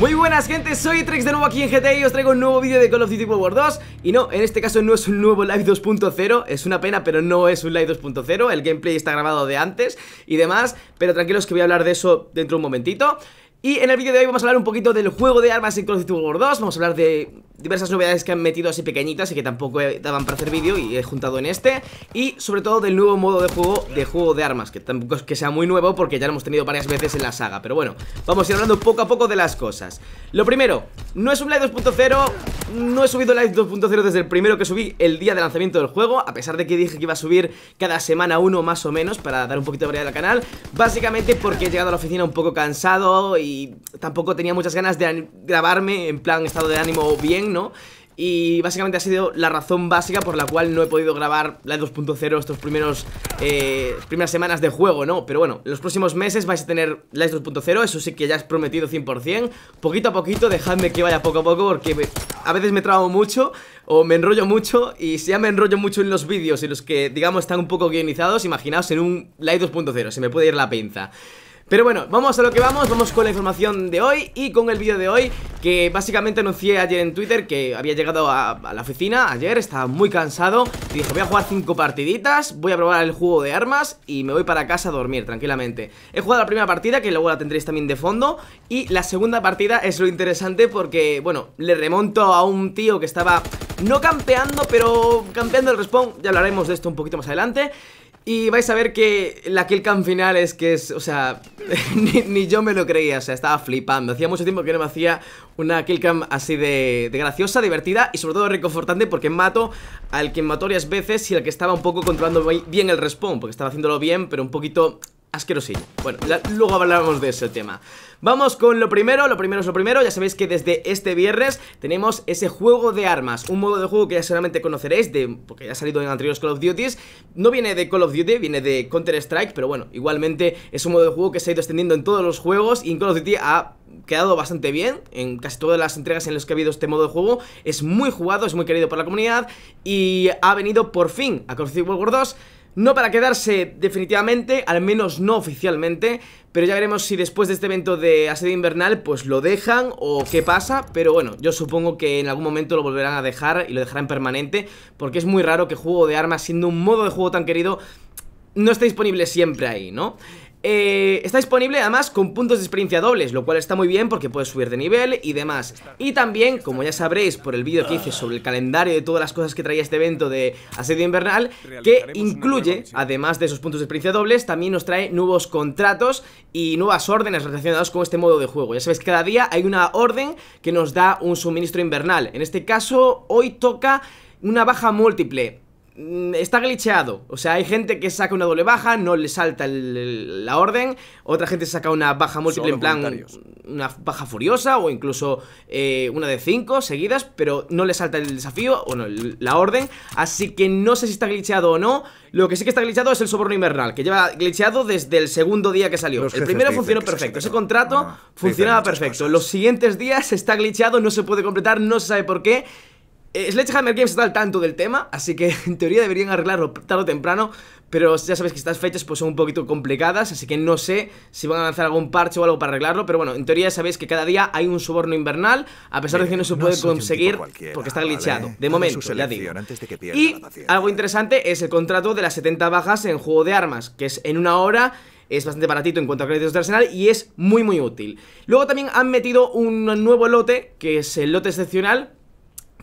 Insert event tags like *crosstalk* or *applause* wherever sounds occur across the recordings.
Muy buenas gente, soy Trex de nuevo aquí en GTA y os traigo un nuevo vídeo de Call of Duty World War 2 Y no, en este caso no es un nuevo Live 2.0, es una pena pero no es un Live 2.0 El gameplay está grabado de antes y demás, pero tranquilos que voy a hablar de eso dentro de un momentito y en el vídeo de hoy vamos a hablar un poquito del juego de armas en Call of Duty World War 2 Vamos a hablar de diversas novedades que han metido así pequeñitas y que tampoco daban para hacer vídeo y he juntado en este. Y sobre todo del nuevo modo de juego de juego de armas Que tampoco es que sea muy nuevo porque ya lo hemos tenido varias veces en la saga. Pero bueno, vamos a ir hablando poco a poco de las cosas. Lo primero, no es un Live 2.0 No he subido Live 2.0 desde el primero que subí el día de lanzamiento del juego A pesar de que dije que iba a subir cada semana uno más o menos Para dar un poquito de variedad al canal. Básicamente porque he llegado a la oficina un poco cansado y tampoco tenía muchas ganas de grabarme en plan estado de ánimo bien, ¿no? Y básicamente ha sido la razón básica por la cual no he podido grabar la 2.0 estos primeros eh, primeras semanas de juego, ¿no? Pero bueno, en los próximos meses vais a tener la 2.0, eso sí que ya es prometido 100%. Poquito a poquito, dejadme que vaya poco a poco porque a veces me trago mucho o me enrollo mucho y si ya me enrollo mucho en los vídeos y los que, digamos, están un poco guionizados, imaginaos en un Live 2.0, se me puede ir la pinza. Pero bueno, vamos a lo que vamos, vamos con la información de hoy y con el vídeo de hoy Que básicamente anuncié ayer en Twitter que había llegado a, la oficina ayer, estaba muy cansado Y dije voy a jugar cinco partiditas, voy a probar el juego de armas y me voy para casa a dormir tranquilamente. He jugado la primera partida que luego la tendréis también de fondo Y la segunda partida es lo interesante porque, bueno, le remonto a un tío que estaba no campeando pero campeando el respawn Ya hablaremos de esto un poquito más adelante y vais a ver que la killcam final es que es, o sea, *laughs* ni, yo me lo creía, o sea, estaba flipando. Hacía mucho tiempo que no me hacía una killcam así de, de, graciosa, divertida y sobre todo reconfortante porque mato al que mató varias veces y al que estaba un poco controlando bien el respawn, porque estaba haciéndolo bien, pero un poquito asquerosillo. Bueno, luego hablaremos de ese tema. Vamos con lo primero, lo primero es lo primero, ya sabéis que desde este viernes tenemos ese juego de armas, un modo de juego que ya seguramente conoceréis, de, porque ya ha salido en anteriores Call of Duties, no viene de Call of Duty, viene de Counter Strike, pero bueno, igualmente es un modo de juego que se ha ido extendiendo en todos los juegos y en Call of Duty ha quedado bastante bien en casi todas las entregas en las que ha habido este modo de juego. Es muy jugado, es muy querido por la comunidad y ha venido por fin a Call of Duty World War 2 no para quedarse definitivamente, al menos no oficialmente Pero ya veremos si después de este evento de asedio invernal pues lo dejan o qué pasa Pero bueno, yo supongo que en algún momento lo volverán a dejar y lo dejarán permanente Porque es muy raro que juego de armas siendo un modo de juego tan querido no esté disponible siempre ahí, ¿no? Eh, está disponible además con puntos de experiencia dobles, lo cual está muy bien porque puedes subir de nivel y demás. Y también, como ya sabréis por el vídeo que hice sobre el calendario de todas las cosas que traía este evento de asedio invernal, que incluye, además de esos puntos de experiencia dobles, también nos trae nuevos contratos y nuevas órdenes relacionadas con este modo de juego. Ya sabéis que cada día hay una orden que nos da un suministro invernal. En este caso, hoy toca una baja múltiple está glitcheado. O sea, hay gente que saca una doble baja, no le salta la orden. Otra gente saca una baja múltiple en plan una baja furiosa o incluso eh, una de 5 seguidas, pero no le salta el desafío o no, la orden. Así que no sé si está glitcheado o no. Lo que sí que está glitcheado es el soborno invernal, que lleva glitcheado desde el segundo día que salió. el primero funcionó perfecto, ese contrato ah, funcionaba perfecto. Los siguientes días está glitcheado, no se puede completar, no se sabe por qué. Eh, Sledgehammer Games está al tanto del tema, así que *laughs* en teoría deberían arreglarlo tarde o temprano, pero ya sabéis que estas fechas pues son un poquito complicadas, así que no sé si van a lanzar algún parche o algo para arreglarlo, pero bueno, en teoría sabéis que cada día hay un soborno invernal, a pesar de que no se puede conseguir porque está glitchado, de momento, ya digo. y algo interesante es el contrato de las 70 bajas en juego de armas, que es en una hora es bastante baratito en cuanto a créditos de arsenal y es muy muy útil. Luego también han metido un nuevo lote, que es el lote excepcional,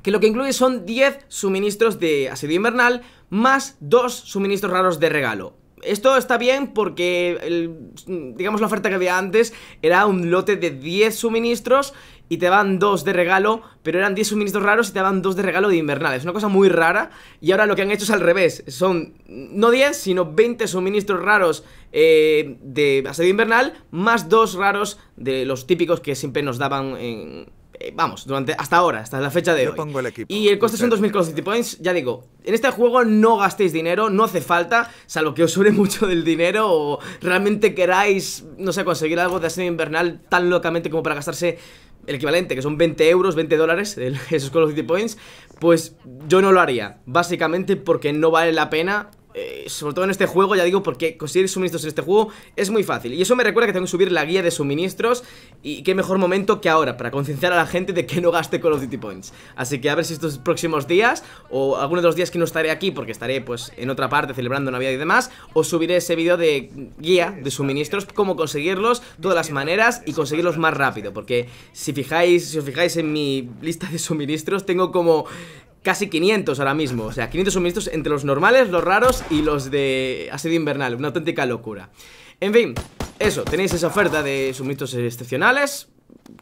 que lo que incluye son 10 suministros de asedio invernal más 2 suministros raros de regalo. Esto está bien porque, digamos, la oferta que había antes era un lote de 10 suministros y te van 2 de regalo, pero eran 10 suministros raros y te van 2 de regalo de invernal. Es una cosa muy rara y ahora lo que han hecho es al revés. Son no 10, sino 20 suministros raros eh, de asedio invernal más 2 raros de los típicos que siempre nos daban en eh, vamos, durante hasta ahora, hasta la fecha de hoy. y el coste son 2.000 City Points, ya digo, en este juego no gastéis dinero, no hace falta, salvo que os suene *laughs* mucho del dinero o realmente queráis, no sé, conseguir algo de asedio invernal tan locamente como para gastarse el equivalente, que son 20 euros, 20 dólares, *laughs* esos Call of Duty Points, pues yo no lo haría, básicamente porque no vale la pena eh, sobre todo en este juego, ya digo, porque conseguir suministros en este juego es muy fácil. Y eso me recuerda que tengo que subir la guía de suministros y qué mejor momento que ahora para concienciar a la gente de que no gaste Call of Duty Points. Así que a ver si estos próximos días o algunos de los días que no estaré aquí porque estaré pues en otra parte celebrando Navidad y demás, os subiré ese vídeo de guía de suministros, cómo conseguirlos, todas las maneras y conseguirlos más rápido. Porque si fijáis, si os fijáis en mi lista de suministros, tengo como casi 500 ahora mismo. O sea, 500 suministros entre los normales, los raros y los de asedio invernal. Una auténtica locura. En fin, eso, tenéis esa oferta de suministros excepcionales.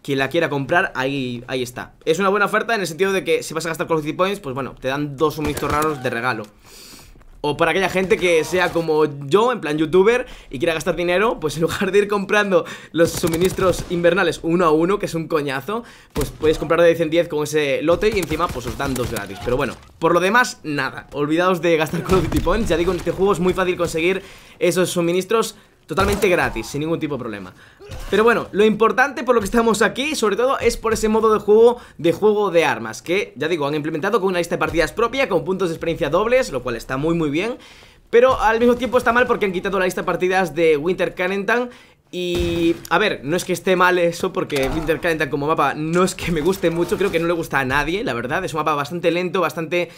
Quien la quiera comprar, ahí, ahí está. Es una buena oferta en el sentido de que si vas a gastar Call of Points, pues bueno, te dan dos suministros raros de regalo. O para aquella gente que sea como yo, en plan youtuber, y quiera gastar dinero, pues en lugar de ir comprando los suministros invernales uno a uno, que es un coñazo, pues puedes comprar de 10 en 10 con ese lote y encima pues os dan dos gratis. Pero bueno, por lo demás, nada. Olvidaos de gastar of Duty Points. Ya digo, en este juego es muy fácil conseguir esos suministros totalmente gratis, sin ningún tipo de problema. Pero bueno, lo importante por lo que estamos aquí, sobre todo, es por ese modo de juego de juego de armas Que, ya digo, han implementado con una lista de partidas propia, con puntos de experiencia dobles, lo cual está muy muy bien. Pero al mismo tiempo está mal porque han quitado la lista de partidas de Winter Carentan y, a ver, no es que esté mal eso porque Winter Carentan como mapa no es que me guste mucho, creo que no le gusta a nadie, la verdad. Es un mapa bastante lento, bastante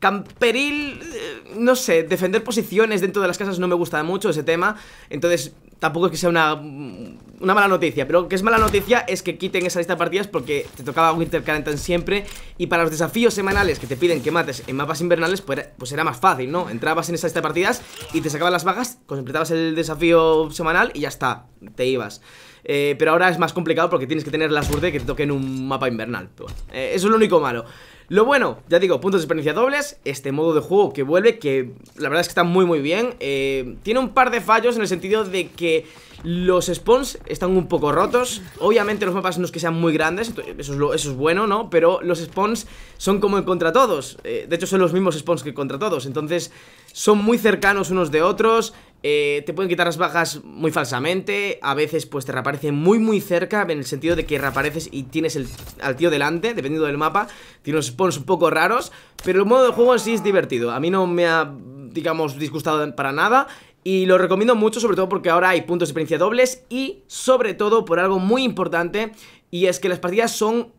Camperil, eh, no sé, defender posiciones dentro de las casas no me gusta mucho ese tema Entonces tampoco es que sea una, una mala noticia Pero lo que es mala noticia es que quiten esa lista de partidas porque te tocaba Winter Carentan siempre Y para los desafíos semanales que te piden que mates en mapas invernales pues, pues era más fácil, ¿no? Entrabas en esa lista de partidas y te sacabas las vagas, completabas el desafío semanal y ya está, te ibas eh, pero ahora es más complicado porque tienes que tener la suerte de que te toque en un mapa invernal. Eh, eso es lo único malo. Lo bueno, ya digo, puntos de experiencia dobles, este modo de juego que vuelve, que la verdad es que está muy muy bien. Eh, tiene un par de fallos en el sentido de que los spawns están un poco rotos. Obviamente los mapas no es que sean muy grandes, eso es, bueno, ¿no? Pero los spawns son como en contra todos. Eh, de hecho son los mismos spawns que contra todos. Entonces son muy cercanos unos de otros. Eh, te pueden quitar las bajas muy falsamente A veces pues te reaparece muy muy cerca En el sentido de que reapareces y tienes el, al tío delante Dependiendo del mapa Tiene unos spawns un poco raros Pero el modo de juego en sí es divertido A mí no me ha, digamos, disgustado para nada y lo recomiendo mucho, sobre todo porque ahora hay puntos de experiencia dobles y sobre todo por algo muy importante y es que las partidas son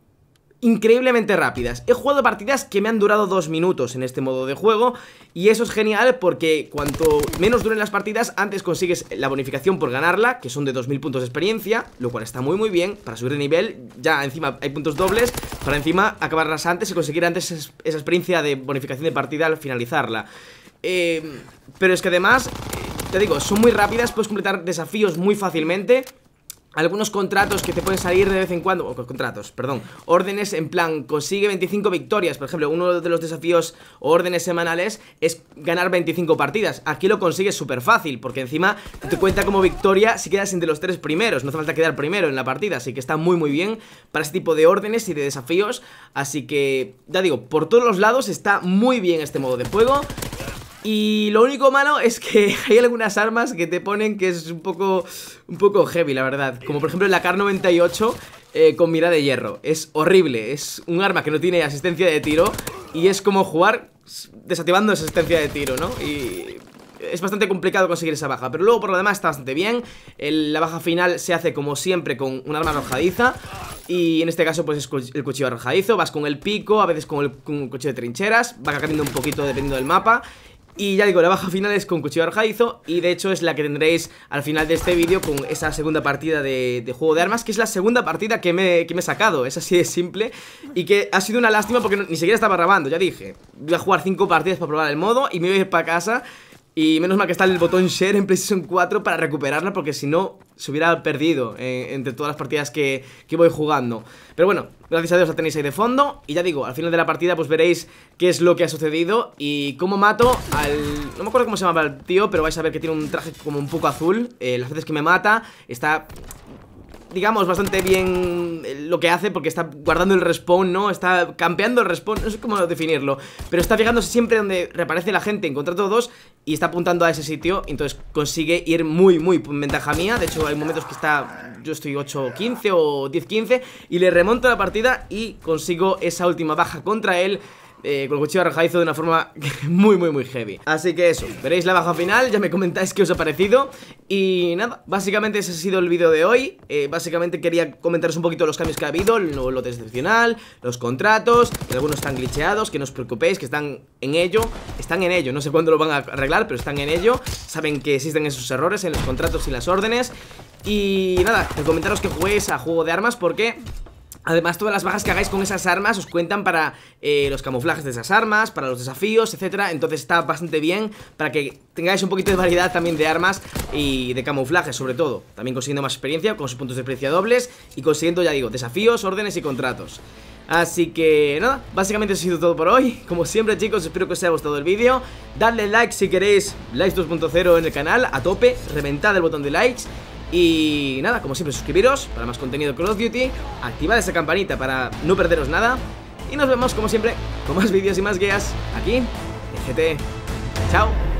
increíblemente rápidas. He jugado partidas que me han durado dos minutos en este modo de juego y eso es genial porque cuanto menos duren las partidas, antes consigues la bonificación por ganarla, que son de 2000 puntos de experiencia, lo cual está muy muy bien para subir de nivel. Ya encima hay puntos dobles para encima acabarlas antes y conseguir antes esa experiencia de bonificación de partida al finalizarla. Eh, pero es que además, te digo, son muy rápidas, puedes completar desafíos muy fácilmente. Algunos contratos que te pueden salir de vez en cuando, contratos, perdón, órdenes en plan, consigue 25 victorias, por ejemplo, uno de los desafíos o órdenes semanales es ganar 25 partidas, aquí lo consigues súper fácil, porque encima te cuenta como victoria si quedas entre los tres primeros, no hace falta quedar primero en la partida, así que está muy muy bien para ese tipo de órdenes y de desafíos, así que, ya digo, por todos los lados está muy bien este modo de juego, y lo único malo es que *laughs* hay algunas armas que te ponen que es un poco, un poco heavy, la verdad. Como por ejemplo la KAR-98 eh, con mira de hierro. Es horrible, es un arma que no tiene asistencia de tiro y es como jugar desactivando esa asistencia de tiro, ¿no? Y es bastante complicado conseguir esa baja Pero luego por lo demás está bastante bien La baja final se hace como siempre con un arma arrojadiza Y en este caso pues es el cuchillo arrojadizo Vas con el pico, a veces con el, con cuchillo de trincheras Va cambiando un poquito dependiendo del mapa y ya digo, la baja final es con cuchillo arjaizo y de hecho es la que tendréis al final de este vídeo con esa segunda partida de, juego de armas, que es la segunda partida que me, que me, he sacado, es así de simple y que ha sido una lástima porque ni siquiera estaba grabando, ya dije, voy a jugar cinco partidas para probar el modo y me voy a ir para casa y menos mal que está el botón share en PlayStation 4 para recuperarla porque si no se hubiera perdido eh, entre todas las partidas que, que, voy jugando. Pero bueno, gracias a Dios la tenéis ahí de fondo y ya digo, al final de la partida pues veréis qué es lo que ha sucedido y cómo mato al... No me acuerdo cómo se llama el tío, pero vais a ver que tiene un traje como un poco azul. Eh, las veces que me mata está digamos, bastante bien eh, lo que hace porque está guardando el respawn, ¿no? Está campeando el respawn, no sé cómo definirlo, pero está fijándose siempre donde reaparece la gente en contrato 2 y está apuntando a ese sitio, entonces consigue ir muy, muy en ventaja mía. De hecho, hay momentos que está, yo estoy 8-15 o 10-15 y le remonto la partida y consigo esa última baja contra él eh, con el cuchillo arrojadizo de una forma *laughs* muy, muy, muy heavy. Así que eso, veréis la baja final, ya me comentáis qué os ha parecido. Y nada, básicamente ese ha sido el vídeo de hoy. Eh, básicamente quería comentaros un poquito los cambios que ha habido, nuevo lote excepcional, los contratos, que algunos están glitcheados, que no os preocupéis, que están en ello. Están en ello, no sé cuándo lo van a arreglar, pero están en ello. Saben que existen esos errores en los contratos y las órdenes. Y nada, comentaros que juguéis a juego de armas porque Además, todas las bajas que hagáis con esas armas os cuentan para eh, los camuflajes de esas armas, para los desafíos, etcétera. Entonces está bastante bien para que tengáis un poquito de variedad también de armas y de camuflajes, sobre todo. También consiguiendo más experiencia con sus puntos de experiencia dobles y consiguiendo, ya digo, desafíos, órdenes y contratos. Así que nada, básicamente eso ha sido todo por hoy *laughs* Como siempre chicos, espero que os haya gustado el vídeo Dadle like si queréis Likes 2.0 en el canal, a tope Reventad el botón de likes y nada, como siempre, suscribiros para más contenido de Call of Duty, activad esa campanita para no perderos nada. Y nos vemos, como siempre, con más vídeos y más guías aquí en GT. Chao.